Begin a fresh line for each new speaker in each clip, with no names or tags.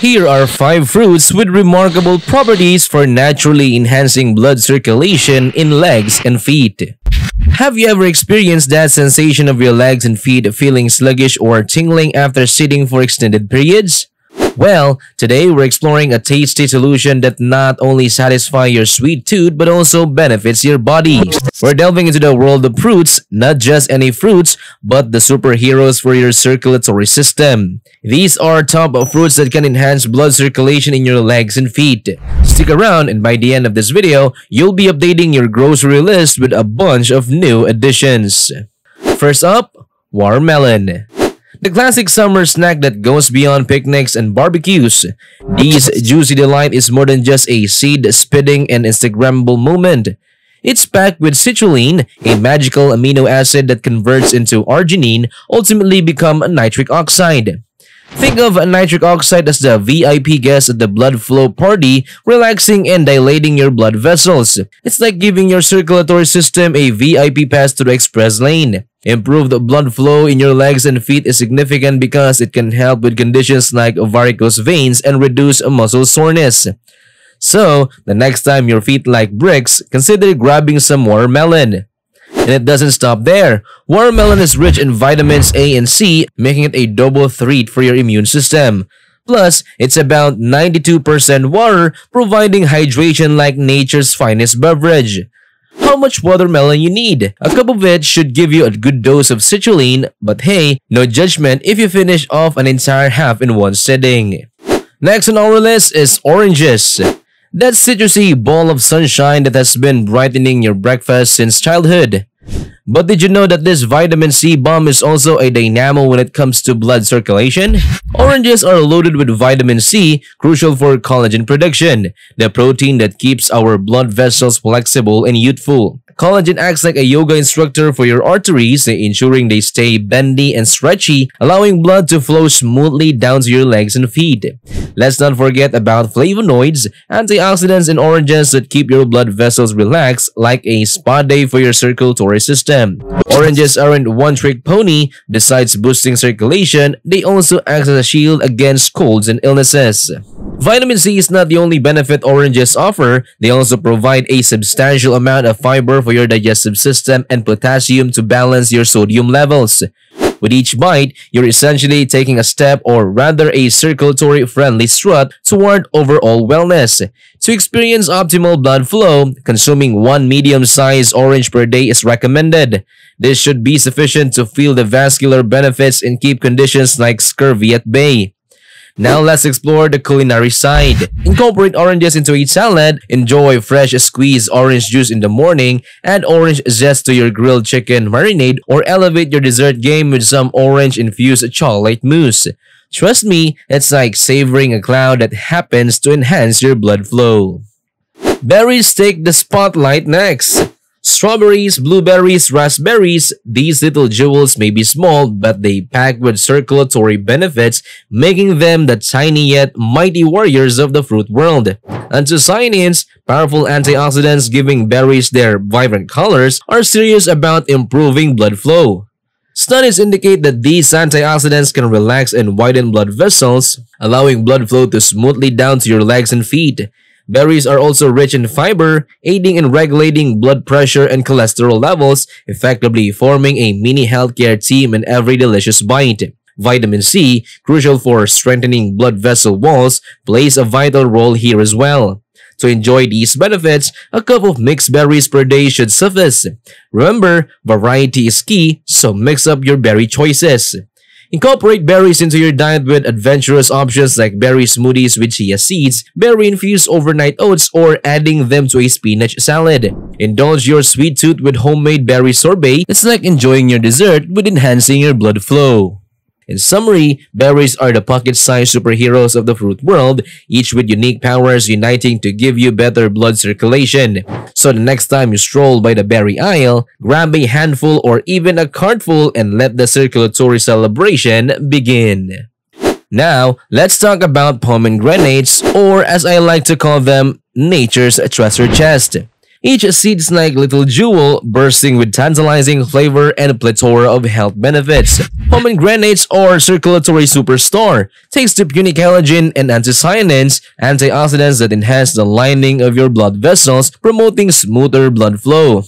Here are 5 fruits with remarkable properties for naturally enhancing blood circulation in legs and feet. Have you ever experienced that sensation of your legs and feet feeling sluggish or tingling after sitting for extended periods? Well, today we're exploring a tasty solution that not only satisfies your sweet tooth but also benefits your body. We're delving into the world of fruits, not just any fruits, but the superheroes for your circulatory system. These are top of fruits that can enhance blood circulation in your legs and feet. Stick around and by the end of this video, you'll be updating your grocery list with a bunch of new additions. First up, watermelon. The classic summer snack that goes beyond picnics and barbecues. This juicy delight is more than just a seed-spitting and Instagrammable moment. It's packed with citrulline, a magical amino acid that converts into arginine, ultimately become nitric oxide. Think of nitric oxide as the VIP guest at the blood flow party, relaxing and dilating your blood vessels. It's like giving your circulatory system a VIP pass to the express lane. Improved blood flow in your legs and feet is significant because it can help with conditions like varicose veins and reduce muscle soreness. So, the next time your feet like bricks, consider grabbing some watermelon. And it doesn't stop there. Watermelon is rich in vitamins A and C, making it a double threat for your immune system. Plus, it's about 92% water, providing hydration like nature's finest beverage how much watermelon you need. A cup of it should give you a good dose of citrulline, but hey, no judgment if you finish off an entire half in one sitting. Next on our list is oranges. That citrusy ball of sunshine that has been brightening your breakfast since childhood. But did you know that this vitamin C bomb is also a dynamo when it comes to blood circulation? Oranges are loaded with vitamin C, crucial for collagen production, the protein that keeps our blood vessels flexible and youthful. Collagen acts like a yoga instructor for your arteries, ensuring they stay bendy and stretchy, allowing blood to flow smoothly down to your legs and feet. Let's not forget about flavonoids, antioxidants in oranges that keep your blood vessels relaxed like a spa day for your circulatory system. Oranges aren't one-trick pony. Besides boosting circulation, they also act as a shield against colds and illnesses. Vitamin C is not the only benefit oranges offer, they also provide a substantial amount of fiber for your digestive system and potassium to balance your sodium levels. With each bite, you're essentially taking a step or rather a circulatory friendly strut toward overall wellness. To experience optimal blood flow, consuming one medium-sized orange per day is recommended. This should be sufficient to feel the vascular benefits and keep conditions like scurvy at bay. Now let's explore the culinary side. Incorporate oranges into each salad, enjoy fresh squeezed orange juice in the morning, add orange zest to your grilled chicken marinade, or elevate your dessert game with some orange-infused chocolate mousse. Trust me, it's like savoring a cloud that happens to enhance your blood flow. Berries take the spotlight next. Strawberries, blueberries, raspberries, these little jewels may be small but they pack with circulatory benefits, making them the tiny yet mighty warriors of the fruit world. Anthocyanins, powerful antioxidants giving berries their vibrant colors, are serious about improving blood flow. Studies indicate that these antioxidants can relax and widen blood vessels, allowing blood flow to smoothly down to your legs and feet. Berries are also rich in fiber, aiding in regulating blood pressure and cholesterol levels, effectively forming a mini healthcare team in every delicious bite. Vitamin C, crucial for strengthening blood vessel walls, plays a vital role here as well. To enjoy these benefits, a cup of mixed berries per day should suffice. Remember, variety is key, so mix up your berry choices. Incorporate berries into your diet with adventurous options like berry smoothies with chia seeds, berry-infused overnight oats, or adding them to a spinach salad. Indulge your sweet tooth with homemade berry sorbet. It's like enjoying your dessert with enhancing your blood flow. In summary, berries are the pocket-sized superheroes of the fruit world, each with unique powers uniting to give you better blood circulation. So the next time you stroll by the berry aisle, grab a handful or even a cartful and let the circulatory celebration begin. Now, let's talk about pomegranates, or as I like to call them, nature's treasure chest. Each seed is like little jewel, bursting with tantalizing flavor and a plethora of health benefits. Pomegranates or circulatory superstar takes the unique collagen and anthocyanins, antioxidants that enhance the lining of your blood vessels, promoting smoother blood flow.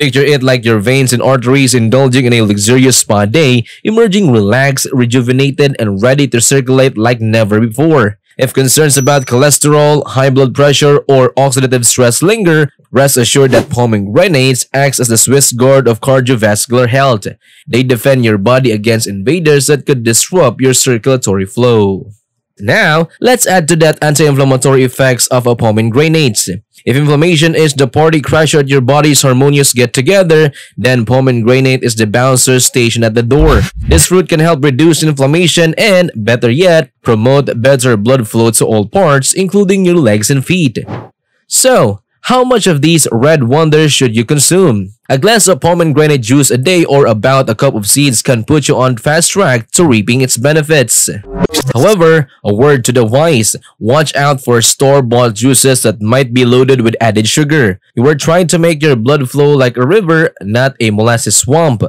Picture it like your veins and arteries indulging in a luxurious spa day, emerging relaxed, rejuvenated, and ready to circulate like never before. If concerns about cholesterol, high blood pressure, or oxidative stress linger, rest assured that pomegranates acts as the Swiss guard of cardiovascular health. They defend your body against invaders that could disrupt your circulatory flow. Now, let's add to that anti-inflammatory effects of a pomegranate. If inflammation is the party crasher at your body's harmonious get-together, then pomegranate is the bouncer stationed at the door. This fruit can help reduce inflammation and, better yet, promote better blood flow to all parts, including your legs and feet. So, how much of these red wonders should you consume? A glass of pomegranate juice a day or about a cup of seeds can put you on fast track to reaping its benefits. However, a word to the wise, watch out for store-bought juices that might be loaded with added sugar. You are trying to make your blood flow like a river, not a molasses swamp.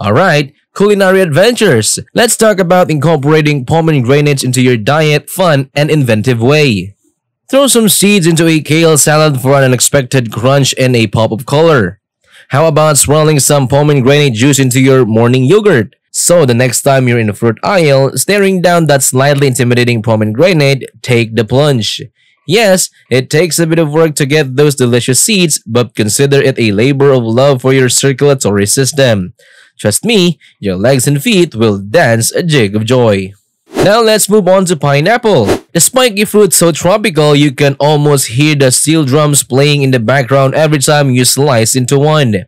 Alright, culinary adventures. Let's talk about incorporating pomegranates into your diet fun and inventive way. Throw some seeds into a kale salad for an unexpected crunch and a pop of color. How about swirling some pomegranate juice into your morning yogurt? So the next time you're in the fruit aisle, staring down that slightly intimidating pomegranate, take the plunge. Yes, it takes a bit of work to get those delicious seeds, but consider it a labor of love for your circulatory system. Trust me, your legs and feet will dance a jig of joy. Now let's move on to pineapple. The spiky fruit so tropical you can almost hear the steel drums playing in the background every time you slice into one.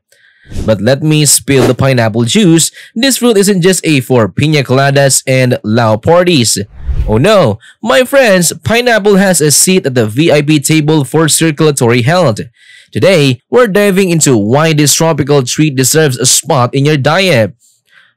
But let me spill the pineapple juice. This fruit isn't just a for pina coladas and luau parties. Oh no, my friends, pineapple has a seat at the VIP table for circulatory health. Today, we're diving into why this tropical treat deserves a spot in your diet.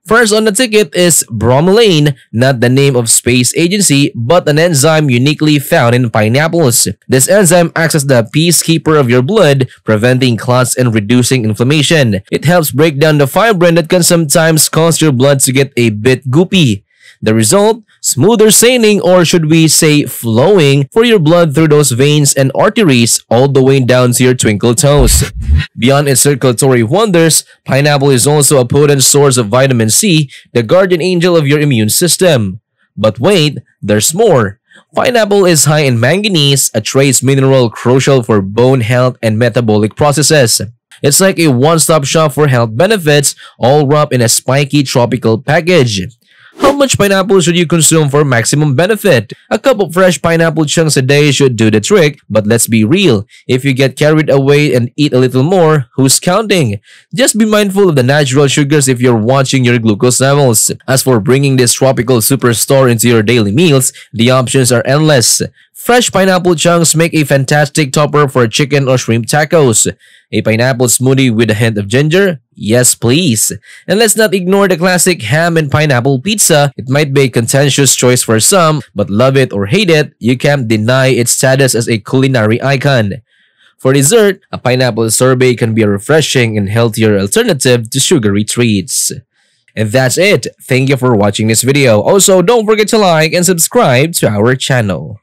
First on the ticket is bromelain, not the name of space agency, but an enzyme uniquely found in pineapples. This enzyme acts as the peacekeeper of your blood, preventing clots and reducing inflammation. It helps break down the fibrin that can sometimes cause your blood to get a bit goopy. The result? Smoother sailing or should we say flowing for your blood through those veins and arteries all the way down to your twinkle toes. Beyond its circulatory wonders, pineapple is also a potent source of vitamin C, the guardian angel of your immune system. But wait, there's more. Pineapple is high in manganese, a trace mineral crucial for bone health and metabolic processes. It's like a one-stop shop for health benefits, all wrapped in a spiky tropical package. How much pineapple should you consume for maximum benefit? A cup of fresh pineapple chunks a day should do the trick, but let's be real. If you get carried away and eat a little more, who's counting? Just be mindful of the natural sugars if you're watching your glucose levels. As for bringing this tropical superstar into your daily meals, the options are endless. Fresh pineapple chunks make a fantastic topper for chicken or shrimp tacos. A pineapple smoothie with a hint of ginger? Yes, please. And let's not ignore the classic ham and pineapple pizza. It might be a contentious choice for some, but love it or hate it, you can't deny its status as a culinary icon. For dessert, a pineapple sorbet can be a refreshing and healthier alternative to sugary treats. And that's it. Thank you for watching this video. Also, don't forget to like and subscribe to our channel.